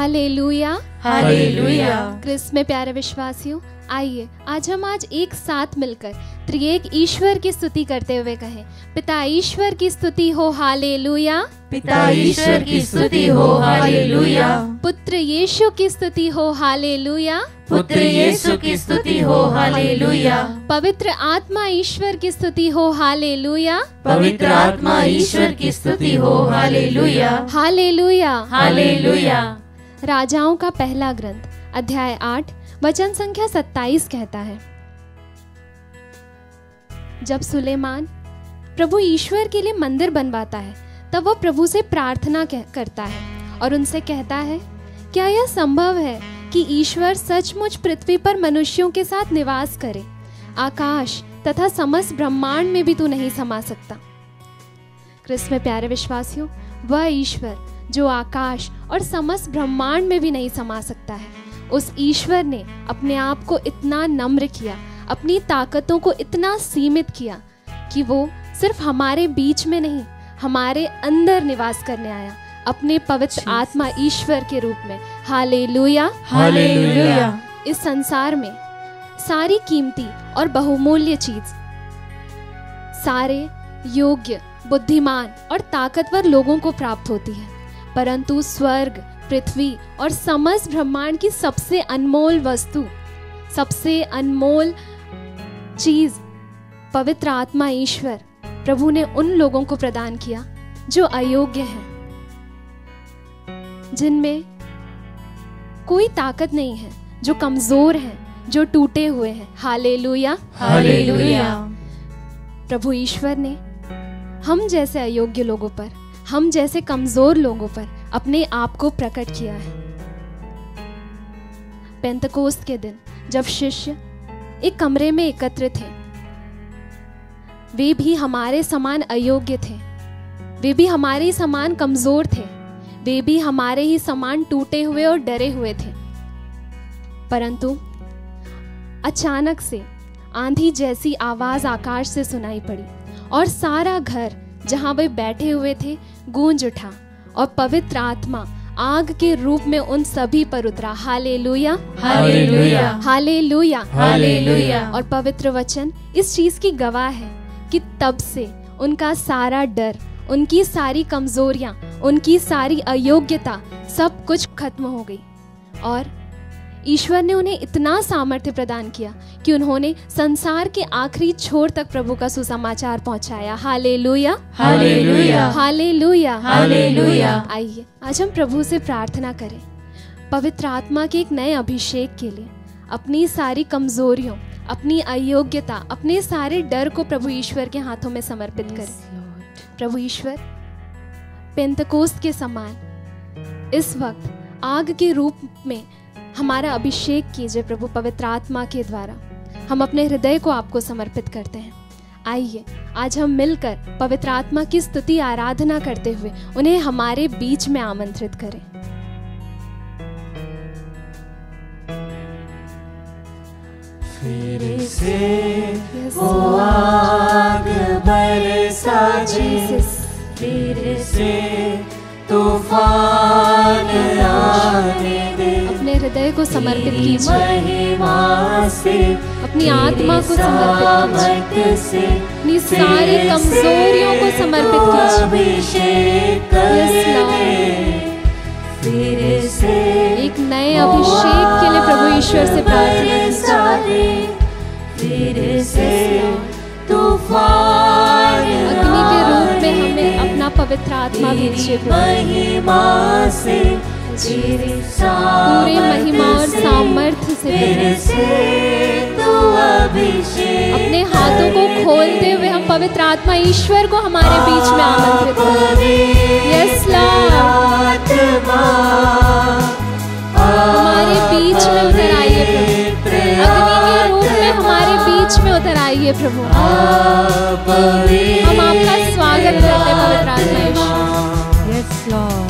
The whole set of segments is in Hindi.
हालेलुया। हालेलुया। क्रिस में प्यारे विश्वासियों आइए आज हम आज एक साथ मिलकर त्रिएक ईश्वर की स्तुति करते हुए कहें। पिता ईश्वर की स्तुति हो हालेलुया। पिता ईश्वर की स्तुति हो हालेलुया। पुत्र यीशु की स्तुति हो हालेलुया। पुत्र यीशु की स्तुति हो हालेलुया। पवित्र आत्मा ईश्वर की स्तुति हो हालेलुया। पवित्र आत्मा ईश्वर की स्तुति हो हालेलुया। हालेलुया। हालेलुया। राजाओं का पहला ग्रंथ, अध्याय आठ, वचन संख्या सत्ताईस कहता है। जब सुलेमान प्रभु ईश्वर के लिए मंदिर बनवाता है, तब वह प्रभु से प्रार्थना करता है और उनसे कहता है, क्या यह संभव है कि ईश्वर सचमुच पृथ्वी पर मनुष्यों के साथ निवास करे? आकाश तथा समस्त ब्रह्मांड में भी तू नहीं समा सकता। क्रिस्त में प्यारे विश्वासियों, वह ईश्वर जो आकाश और समस्त ब्रह्मांड में भी नहीं समा सकता है। उस ईश्वर ने अपने आप को इतना नम्र किया अपनी ताकतों को इतना सीमित किया कि वो सिर्फ़ हमारे बीच में नहीं हमारे अंदर निवास करने आया अपने पवित्र आत्मा ईश्वर के रूप में। हालेलुया। हालेलुया। इस संसार में सारी कीमती और बहुमूल्य चीज़ सारे योग्य बुद्धिमान और ताकतवर लोगों को प्राप्त होती है। परंतु स्वर्ग पृथ्वी और समस्त ब्रह्मांड की सबसे अनमोल वस्तु सबसे अनमोल चीज़ पवित्र आत्मा ईश्वर प्रभु ने उन लोगों को प्रदान किया जो अयोग्य हैं जिनमें कोई ताकत नहीं है जो कमज़ोर हैं जो टूटे हुए हैं। हालेलुया। हालेलुया। प्रभु ईश्वर ने हम जैसे अयोग्य लोगों पर हम जैसे कमज़ोर लोगों पर अपने आप को प्रकट किया है। पेंतकोस्त के दिन, जब शिष्य एक कमरे में एकत्रित थे, वे भी हमारे समान अयोग्य थे। वे भी हमारे ही समान कमज़ोर थे। वे भी हमारे ही समान टूटे हुए और डरे हुए थे। परंतु अचानक से आंधी जैसी आवाज़ आकाश से सुनाई पड़ी और सारा घर जहाँ वे बैठे हुए थे गूंज उठा और पवित्र आत्मा आग के रूप में उन सभी पर उतरा। हाले लुया हाले लुया और पवित्र वचन इस चीज़ की गवाह है कि तब से उनका सारा डर उनकी सारी कमजोरियाँ उनकी सारी अयोग्यता सब कुछ खत्म हो गई। और ईश्वर ने उन्हें इतना सामर्थ्य प्रदान किया कि उन्होंने संसार के आखिरी छोर तक प्रभु का सुसमाचार पहुँचाया। हालेलुया। हालेलुया। हालेलुया। हालेलुया। आइए आज हम प्रभु से प्रार्थना करें। पवित्र आत्मा के एक नए अभिषेक के लिए अपनी सारी कमजोरियों अपनी अयोग्यता अपने सारे डर को प्रभु ईश्वर के हाथों में समर्पित करें। प्रभु ईश्वर पेंतकोस्त के समान इस वक्त आग के रूप में हमारा अभिषेक कीजिए प्रभु पवित्र आत्मा के द्वारा। हम अपने हृदय को आपको समर्पित करते हैं। आइए आज हम मिलकर पवित्र आत्मा की स्तुति आराधना करते हुए उन्हें हमारे बीच में आमंत्रित करें। फिर से वो आग बरसा दे फिर से तूफ़ान अपने हृदय को समर्पित कीजिए। अपनी आत्मा को समर्पित कीजिए अपनी सारी कमजोरियों को समर्पित कीजिए। एक नए अभिषेक के लिए प्रभु ईश्वर से प्रार्थना अग्नि के रूप में हमें अपना पवित्र आत्मा भेजिए महिमा से तेरी पूरे महिमा और सामर्थ्य से तू अपने हाथों को खोलते हुए हम पवित्र आत्मा ईश्वर को हमारे बीच में आमंत्रित करें। यस लॉर्ड आत्मा हमारे बीच में उतर आइए प्रभु। अग्नि के रूप में हमारे बीच में उतर आइए प्रभु। हम आपका स्वागत करते हैं पवित्र आत्मा ईश्वर।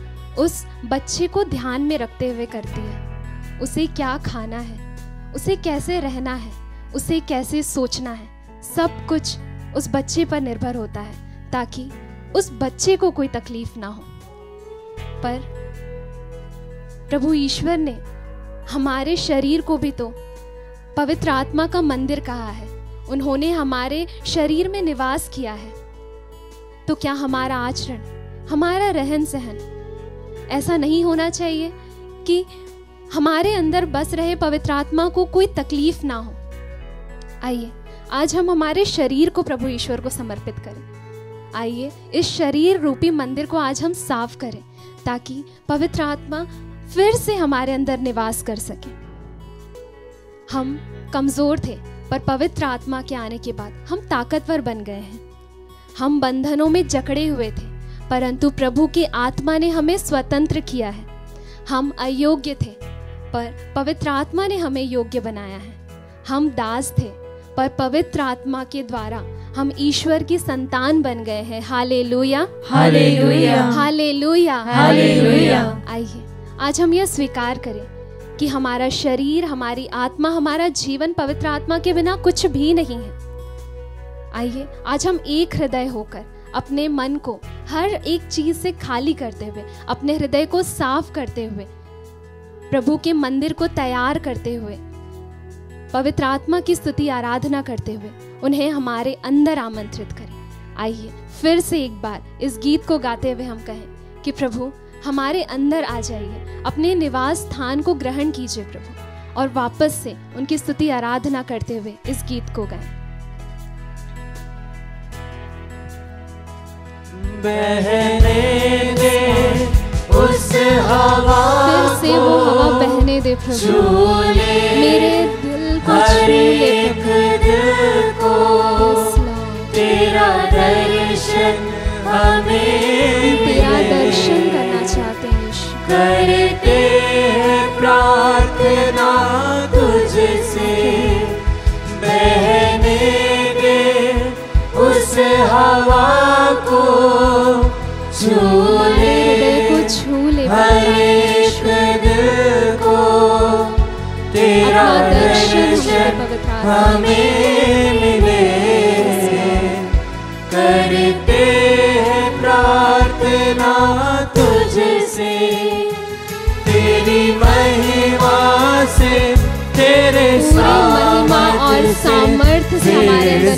उस बच्चे को ध्यान में रखते हुए करती है। उसे क्या खाना है? उसे कैसे रहना है? उसे कैसे सोचना है? सब कुछ उस बच्चे पर निर्भर होता है, ताकि उस बच्चे को कोई तकलीफ़ ना हो। पर प्रभु ईश्वर ने हमारे शरीर को भी तो पवित्र आत्मा का मंदिर कहा है। उन्होंने हमारे शरीर में निवास किया है। तो क्या हमारा आचरण, हमारा रहन सहन ऐसा नहीं होना चाहिए कि हमारे अंदर बस रहे पवित्र आत्मा को कोई तकलीफ़ ना हो। आइए, आज हम हमारे शरीर को प्रभु ईश्वर को समर्पित करें। आइए, इस शरीर रूपी मंदिर को आज हम साफ़ करें, ताकि पवित्र आत्मा फिर से हमारे अंदर निवास कर सके। हम कमज़ोर थे, पर पवित्र आत्मा के आने के बाद हम ताकतवर बन गए हैं। हम बंधनों में जकड़े हुए थे परंतु प्रभु की आत्मा ने हमें स्वतंत्र किया है। हम अयोग्य थे पर पवित्र आत्मा ने हमें योग्य बनाया है। हम दास थे पर पवित्र आत्मा के द्वारा हम ईश्वर की संतान बन गए हैं। हाले लुया हालेलुया। हाले लुया हालेलुया। आइए आज हम यह स्वीकार करें कि हमारा शरीर हमारी आत्मा हमारा जीवन पवित्र आत्मा के बिना कुछ भी नहीं है। आइए आज हम एक हृदय होकर अपने मन को हर एक चीज़ से खाली करते हुए, अपने हृदय को साफ़ करते हुए, प्रभु के मंदिर को तैयार करते हुए, पवित्र आत्मा की स्तुति, आराधना करते हुए उन्हें हमारे अंदर आमंत्रित करें। आइए फिर से एक बार इस गीत को गाते हुए हम कहें कि प्रभु, हमारे अंदर आ जाइए, अपने निवास स्थान को ग्रहण कीजिए प्रभु, और वापस से उनकी स्तुति, आराधना करते हुए इस गीत को गाएँ। बहने दे उस हवा फिर से वो हवा बहने दे प्रभु। मेरे दिल को छू ले दिल को। तेरा दर्शन हमें तेरा दर्शन करना चाहते हैं। करते हैं प्रार्थना। छू ले हर एक दिल को तेरा दर्शन हमें मिले। करते हैं प्रार्थना तुझसे। तेरी महिमा से तेरे सामर्थ्य से हमारे अंदर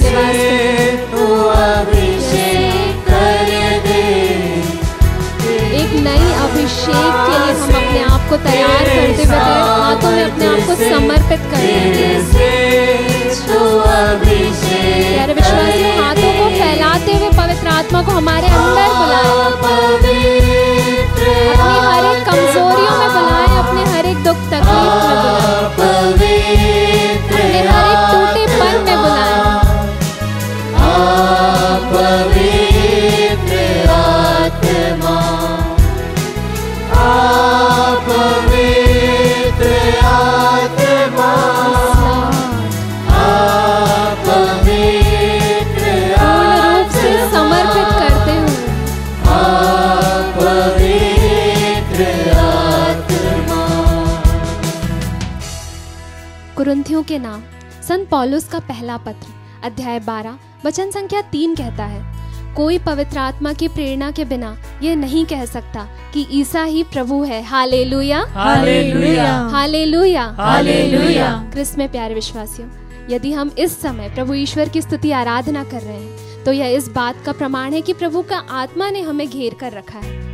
कुरुंथियों के नाम। संत पौलुस का पहला पत्र अध्याय 12 वचन संख्या तीन कहता है कोई पवित्र आत्मा की प्रेरणा के बिना यह नहीं कह सकता कि ईसा ही प्रभु है। हालेलुया। हालेलुया। हालेलुया। हालेलुया। क्रिस्त में प्यारे विश्वासियों यदि हम इस समय प्रभु ईश्वर की स्तुति आराधना कर रहे हैं तो यह इस बात का प्रमाण है कि प्रभु का आत्मा ने हमें घेर कर रखा है।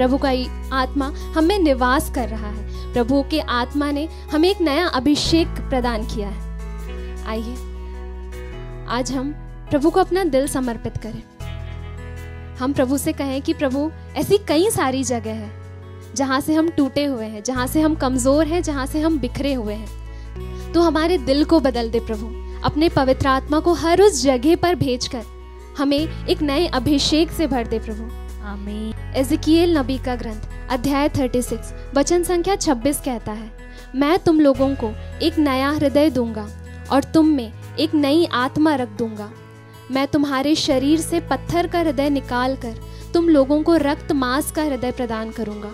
प्रभु का आत्मा हमें निवास कर रहा है। प्रभु के आत्मा ने हमें एक नया अभिषेक प्रदान किया है। आइए, आज हम प्रभु को अपना दिल समर्पित करें। हम प्रभु से कहें कि प्रभु, ऐसी कई सारी जगह है, जहाँ से हम टूटे हुए हैं, जहाँ से हम कमज़ोर हैं, जहाँ से हम बिखरे हुए हैं। तो हमारे दिल को बदल दे प्रभु। अपने पवित्र आत्मा को हर उस जगह पर भेजकर हमें एक नए अभिषेक से भर दे प्रभु। आमीन। एजिकियल नबी का ग्रंथ, अध्याय 36 वचन संख्या 26 कहता है, मैं तुम लोगों को एक नया हृदय दूँगा और तुम में एक नई आत्मा रख दूँगा। मैं तुम्हारे शरीर से पत्थर का हृदय निकाल कर तुम लोगों को रक्त मांस का हृदय प्रदान करूँगा।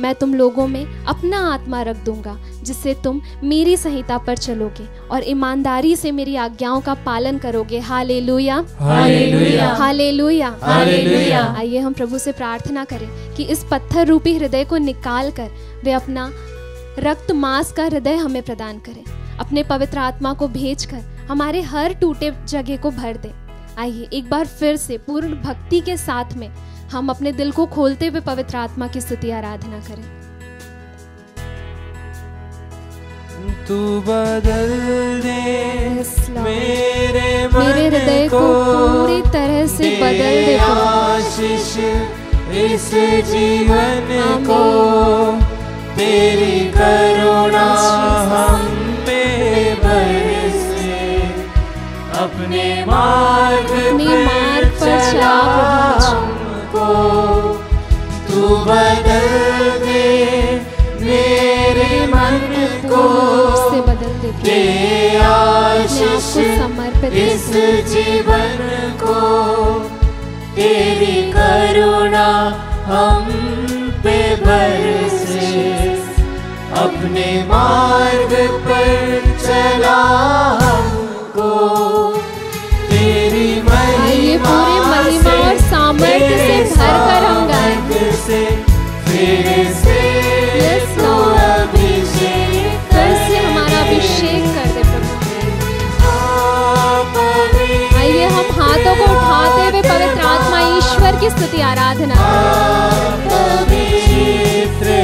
मैं तुम लोगों में अपना आत्मा रख दूँगा जिससे तुम मेरी संहिता पर चलोगे और ईमानदारी से मेरी आज्ञाओं का पालन करोगे। हालेलुया। हालेलुया। हालेलुया। हालेलुया। आइए हम प्रभु से प्रार्थना करें कि इस पत्थर रूपी हृदय को निकाल कर वे अपना रक्त मांस का हृदय हमें प्रदान करें। अपने पवित्र आत्मा को भेजकर हमारे हर टूटे जगह को भर दे। आइए एक बार फिर से पूर्ण भक्ति के साथ में हम अपने दिल को खोलते हुए पवित्र आत्मा की स्तुति आराधना करें। तू बदल दे मेरे मेरे हृदय को पूरी तरह से बदल दे। आशीष इस जीवन को। तेरी करुणा हम पे बरसे। अपने मार्ग अपने मार्ग पर चला। तू बदल दे मेरे मन को। से बदल दे। दे आशीष समर्पित इस जीवन को। तेरी करुणा हम पे बरसे। अपने मार्ग पर चला हमको। की स्तुति आराधना।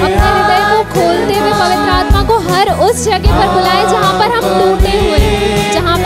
अपने हृदय को खोलते हुए पवित्र आत्मा को हर उस जगह पर बुलाए जहाँ पर हम टूटे हुए जहाँ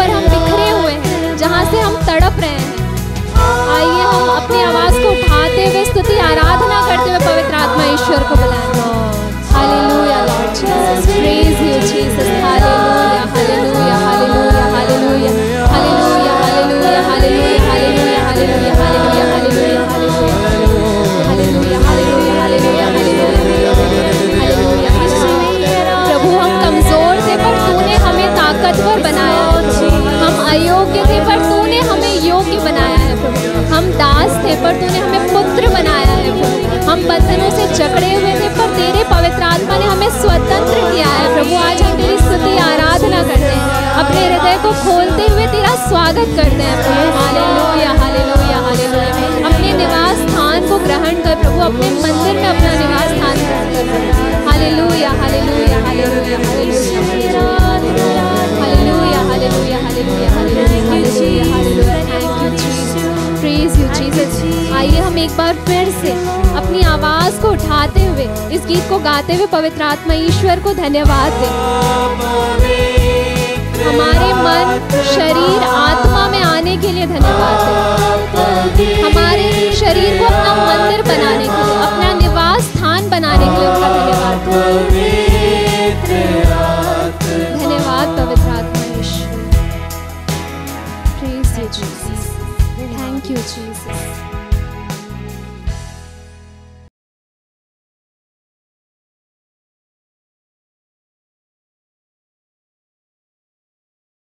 बंधनों से जकड़े हुए थे पर तेरे पवित्र आत्मा ने हमें स्वतंत्र किया है प्रभु आज हम तेरी स्तुति आराधना करते हैं अपने हृदय को खोलते हुए तेरा स्वागत करते हैं प्रभु हालेलुया हालेलुया हालेलुया अपने निवास स्थान को ग्रहण कर प्रभु अपने मंदिर में अपना निवास स्थान ग्रहण कर प्रभु hallelujah hallelujah hallelujah hallelujah hallelujah hallelujah hallelujah hallelujah hallelujah praise you Jesus आइए हम एक बार फिर से अपनी आवाज़ को उठाते हुए, इस गीत को गाते हुए पवित्र आत्मा ईश्वर को धन्यवाद दें। हमारे मन, शरीर, आत्मा में आने के लिए धन्यवाद दें।